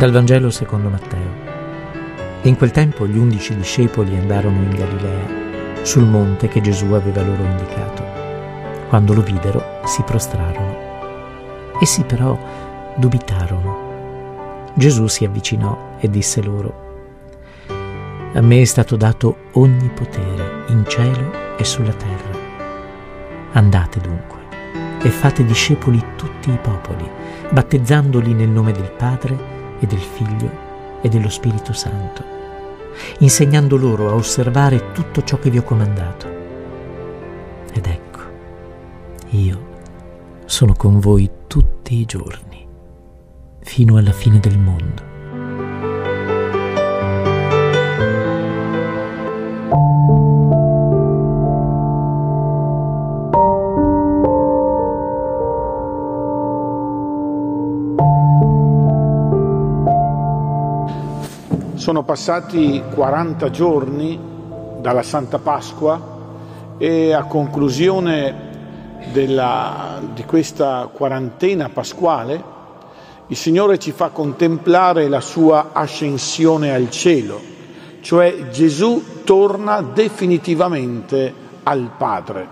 Dal Vangelo secondo Matteo. In quel tempo gli undici discepoli andarono in Galilea, sul monte che Gesù aveva loro indicato. Quando lo videro si prostrarono. Essi però dubitarono. Gesù si avvicinò e disse loro, A me è stato dato ogni potere in cielo e sulla terra. Andate dunque e fate discepoli tutti i popoli, battezzandoli nel nome del Padre, e del Figlio e dello Spirito Santo, insegnando loro a osservare tutto ciò che vi ho comandato. Ed ecco, io sono con voi tutti i giorni, fino alla fine del mondo. Sono passati 40 giorni dalla Santa Pasqua e a conclusione della, di questa quarantena pasquale il Signore ci fa contemplare la sua ascensione al cielo, cioè Gesù torna definitivamente al Padre.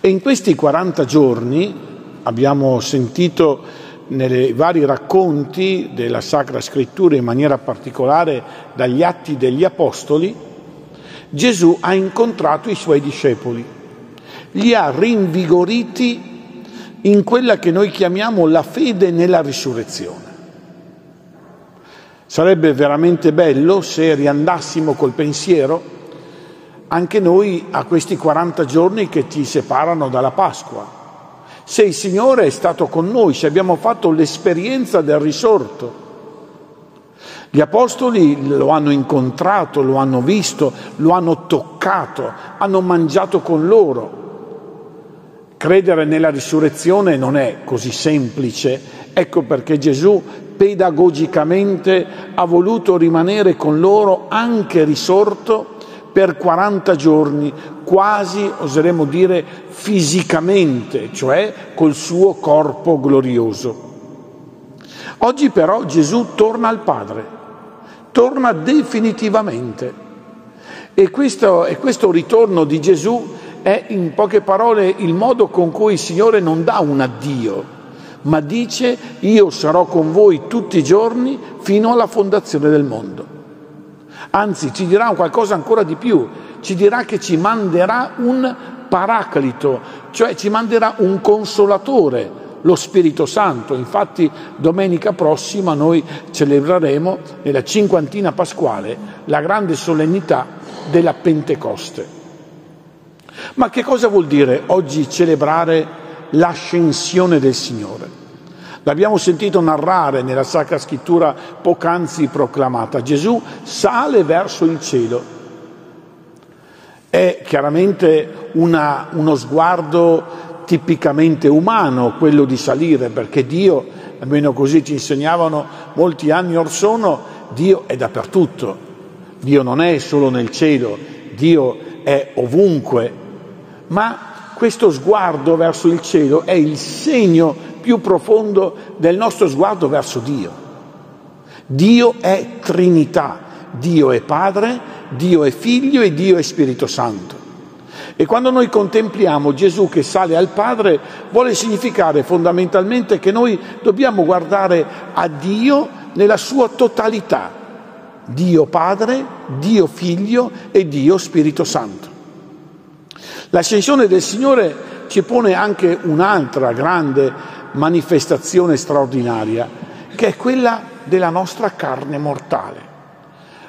E in questi 40 giorni abbiamo sentito nei vari racconti della Sacra Scrittura, in maniera particolare dagli atti degli Apostoli, Gesù ha incontrato i suoi discepoli, li ha rinvigoriti in quella che noi chiamiamo la fede nella risurrezione. Sarebbe veramente bello se riandassimo col pensiero anche noi a questi 40 giorni che ti separano dalla Pasqua se il Signore è stato con noi, se abbiamo fatto l'esperienza del risorto. Gli apostoli lo hanno incontrato, lo hanno visto, lo hanno toccato, hanno mangiato con loro. Credere nella risurrezione non è così semplice, ecco perché Gesù pedagogicamente ha voluto rimanere con loro anche risorto per 40 giorni, quasi, oseremmo dire, fisicamente, cioè col suo corpo glorioso. Oggi però Gesù torna al Padre, torna definitivamente. E questo, e questo ritorno di Gesù è in poche parole il modo con cui il Signore non dà un addio, ma dice io sarò con voi tutti i giorni fino alla fondazione del mondo. Anzi, ci dirà qualcosa ancora di più, ci dirà che ci manderà un paraclito, cioè ci manderà un consolatore, lo Spirito Santo. Infatti domenica prossima noi celebreremo nella cinquantina pasquale la grande solennità della Pentecoste. Ma che cosa vuol dire oggi celebrare l'ascensione del Signore? L'abbiamo sentito narrare nella Sacra Scrittura poc'anzi proclamata. Gesù sale verso il cielo. È chiaramente una, uno sguardo tipicamente umano quello di salire, perché Dio, almeno così ci insegnavano molti anni or sono, Dio è dappertutto. Dio non è solo nel cielo, Dio è ovunque. Ma questo sguardo verso il cielo è il segno più profondo del nostro sguardo verso Dio. Dio è Trinità, Dio è Padre, Dio è Figlio e Dio è Spirito Santo. E quando noi contempliamo Gesù che sale al Padre, vuole significare fondamentalmente che noi dobbiamo guardare a Dio nella sua totalità. Dio Padre, Dio Figlio e Dio Spirito Santo. L'ascensione del Signore ci pone anche un'altra grande manifestazione straordinaria, che è quella della nostra carne mortale.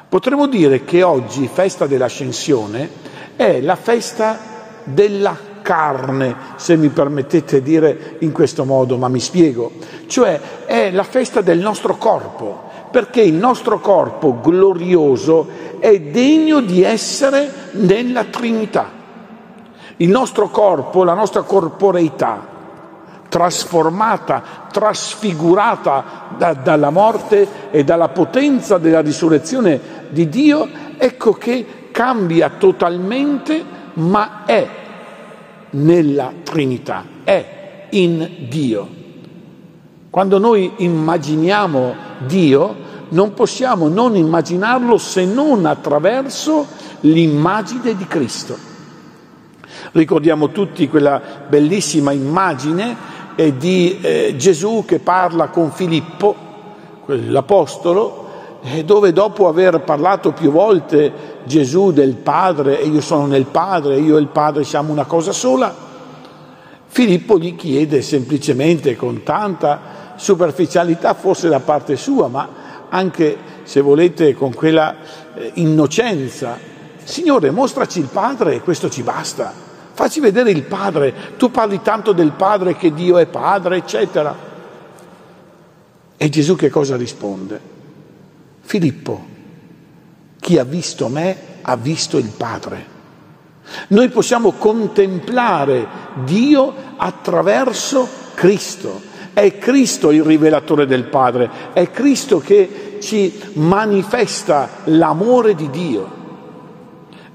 Potremmo dire che oggi, festa dell'ascensione, è la festa della carne, se mi permettete dire in questo modo, ma mi spiego, cioè è la festa del nostro corpo, perché il nostro corpo glorioso è degno di essere nella Trinità. Il nostro corpo, la nostra corporeità, trasformata, trasfigurata da, dalla morte e dalla potenza della risurrezione di Dio, ecco che cambia totalmente, ma è nella Trinità, è in Dio. Quando noi immaginiamo Dio, non possiamo non immaginarlo se non attraverso l'immagine di Cristo. Ricordiamo tutti quella bellissima immagine eh, di eh, Gesù che parla con Filippo, l'Apostolo, eh, dove dopo aver parlato più volte Gesù del Padre e io sono nel Padre, io e il Padre siamo una cosa sola, Filippo gli chiede semplicemente con tanta superficialità, forse da parte sua, ma anche se volete con quella eh, innocenza, Signore mostraci il Padre e questo ci basta, facci vedere il Padre, tu parli tanto del Padre che Dio è Padre, eccetera. E Gesù che cosa risponde? Filippo, chi ha visto me ha visto il Padre. Noi possiamo contemplare Dio attraverso Cristo. È Cristo il rivelatore del Padre, è Cristo che ci manifesta l'amore di Dio.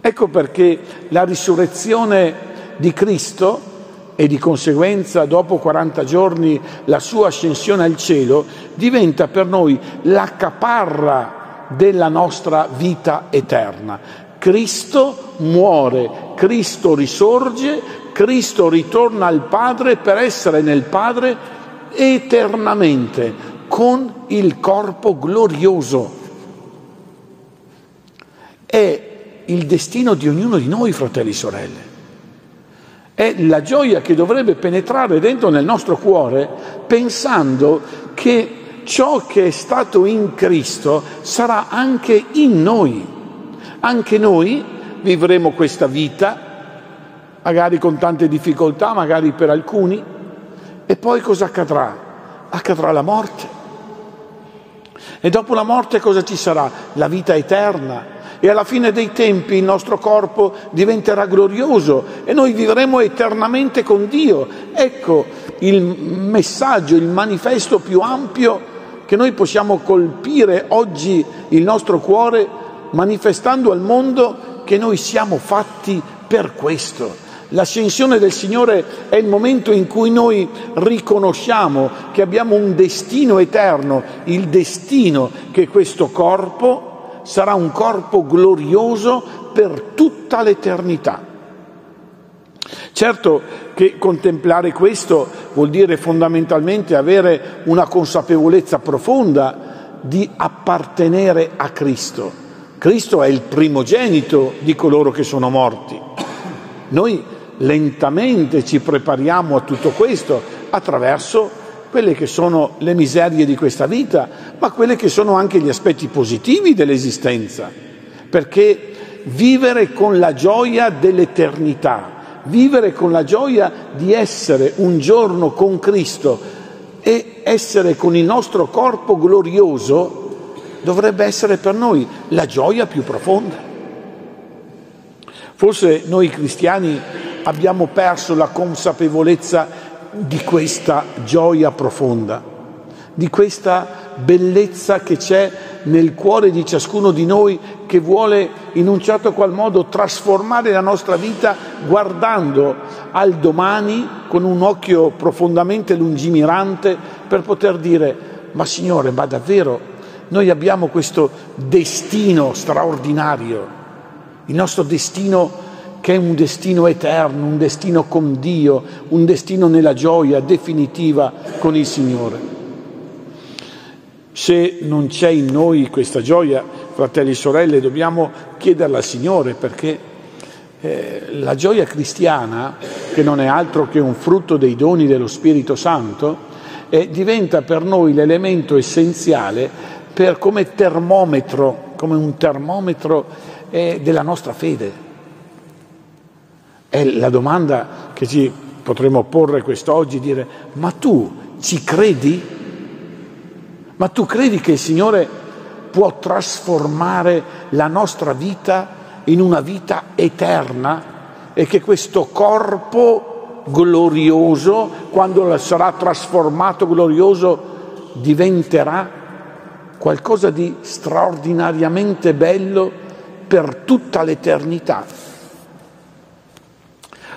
Ecco perché la risurrezione di Cristo e di conseguenza dopo 40 giorni la sua ascensione al cielo diventa per noi la caparra della nostra vita eterna. Cristo muore, Cristo risorge, Cristo ritorna al Padre per essere nel Padre eternamente con il corpo glorioso. È il destino di ognuno di noi, fratelli e sorelle. È la gioia che dovrebbe penetrare dentro nel nostro cuore pensando che ciò che è stato in Cristo sarà anche in noi. Anche noi vivremo questa vita, magari con tante difficoltà, magari per alcuni, e poi cosa accadrà? Accadrà la morte. E dopo la morte cosa ci sarà? La vita eterna. E alla fine dei tempi il nostro corpo diventerà glorioso e noi vivremo eternamente con Dio. Ecco il messaggio, il manifesto più ampio che noi possiamo colpire oggi il nostro cuore manifestando al mondo che noi siamo fatti per questo. L'ascensione del Signore è il momento in cui noi riconosciamo che abbiamo un destino eterno, il destino che questo corpo sarà un corpo glorioso per tutta l'eternità. Certo che contemplare questo vuol dire fondamentalmente avere una consapevolezza profonda di appartenere a Cristo Cristo è il primogenito di coloro che sono morti. Noi lentamente ci prepariamo a tutto questo attraverso quelle che sono le miserie di questa vita, ma quelle che sono anche gli aspetti positivi dell'esistenza, perché vivere con la gioia dell'eternità, vivere con la gioia di essere un giorno con Cristo e essere con il nostro corpo glorioso, dovrebbe essere per noi la gioia più profonda. Forse noi cristiani abbiamo perso la consapevolezza di questa gioia profonda, di questa bellezza che c'è nel cuore di ciascuno di noi che vuole in un certo qual modo trasformare la nostra vita guardando al domani con un occhio profondamente lungimirante per poter dire ma Signore, ma davvero noi abbiamo questo destino straordinario, il nostro destino che è un destino eterno, un destino con Dio, un destino nella gioia definitiva con il Signore. Se non c'è in noi questa gioia, fratelli e sorelle, dobbiamo chiederla al Signore perché eh, la gioia cristiana, che non è altro che un frutto dei doni dello Spirito Santo, eh, diventa per noi l'elemento essenziale per, come termometro, come un termometro eh, della nostra fede. È la domanda che ci potremmo porre quest'oggi, dire, ma tu ci credi? Ma tu credi che il Signore può trasformare la nostra vita in una vita eterna e che questo corpo glorioso, quando sarà trasformato glorioso, diventerà qualcosa di straordinariamente bello per tutta l'eternità.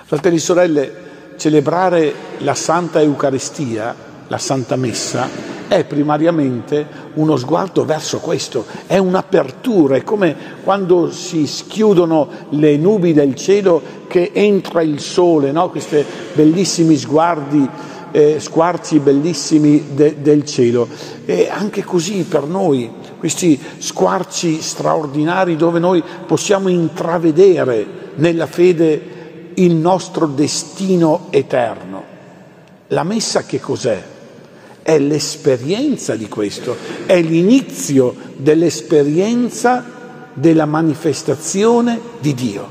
Fratelli e sorelle, celebrare la Santa Eucaristia, la Santa Messa, è primariamente uno sguardo verso questo, è un'apertura, è come quando si schiudono le nubi del cielo che entra il sole, no? questi bellissimi sguardi, eh, squarci bellissimi de- del cielo. E anche così per noi, questi squarci straordinari dove noi possiamo intravedere nella fede il nostro destino eterno. La messa che cos'è? È l'esperienza di questo, è l'inizio dell'esperienza della manifestazione di Dio.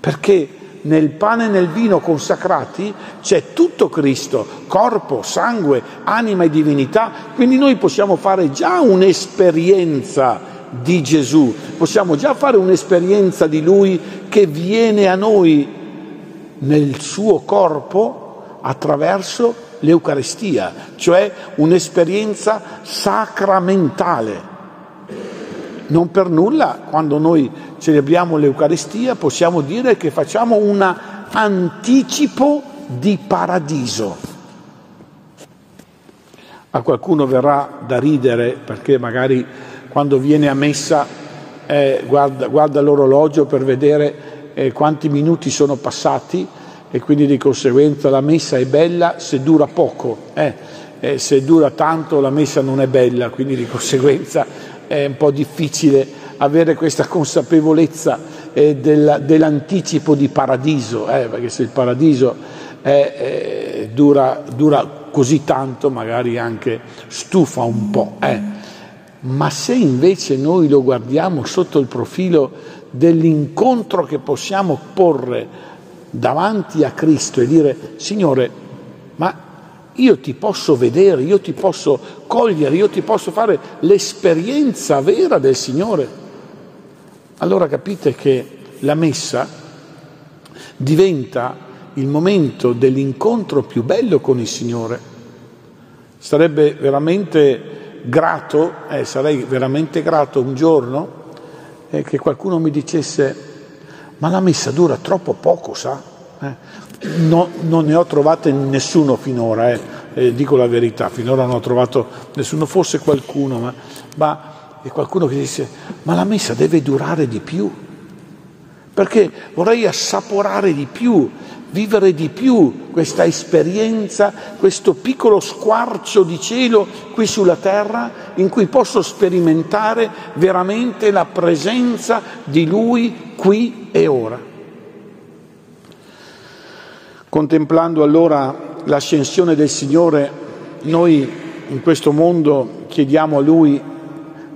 Perché nel pane e nel vino consacrati c'è tutto Cristo, corpo, sangue, anima e divinità, quindi noi possiamo fare già un'esperienza di Gesù, possiamo già fare un'esperienza di Lui che viene a noi nel suo corpo attraverso l'Eucaristia, cioè un'esperienza sacramentale. Non per nulla, quando noi celebriamo l'Eucaristia, possiamo dire che facciamo un anticipo di paradiso. A qualcuno verrà da ridere perché magari quando viene a messa eh, guarda, guarda, l'orologio per vedere eh, quanti minuti sono passati e quindi di conseguenza la messa è bella se dura poco, eh, se dura tanto la messa non è bella, quindi di conseguenza è un po' difficile avere questa consapevolezza eh, del, dell'anticipo di paradiso, eh, perché se il paradiso eh, dura, dura, così tanto magari anche stufa un po'. Ma se invece noi lo guardiamo sotto il profilo dell'incontro che possiamo porre davanti a Cristo e dire, Signore, ma io ti posso vedere, io ti posso cogliere, io ti posso fare l'esperienza vera del Signore. Allora capite che la messa diventa il momento dell'incontro più bello con il Signore. Sarebbe veramente grato, eh, sarei veramente grato un giorno eh, che qualcuno mi dicesse ma la messa dura troppo poco, sa? Eh? No, non ne ho trovate nessuno finora, eh? Eh, dico la verità, finora non ho trovato nessuno, forse qualcuno, ma, ma è qualcuno che dice, ma la messa deve durare di più, perché vorrei assaporare di più, vivere di più questa esperienza, questo piccolo squarcio di cielo qui sulla terra in cui posso sperimentare veramente la presenza di Lui qui e ora. Contemplando allora l'ascensione del Signore, noi in questo mondo chiediamo a Lui,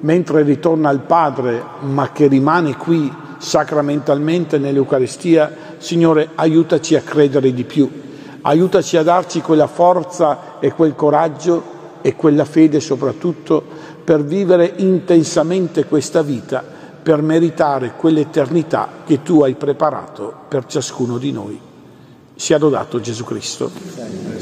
mentre ritorna al Padre, ma che rimane qui sacramentalmente nell'Eucaristia, Signore, aiutaci a credere di più, aiutaci a darci quella forza e quel coraggio e quella fede soprattutto per vivere intensamente questa vita, per meritare quell'eternità che tu hai preparato per ciascuno di noi. Sia lodato Gesù Cristo.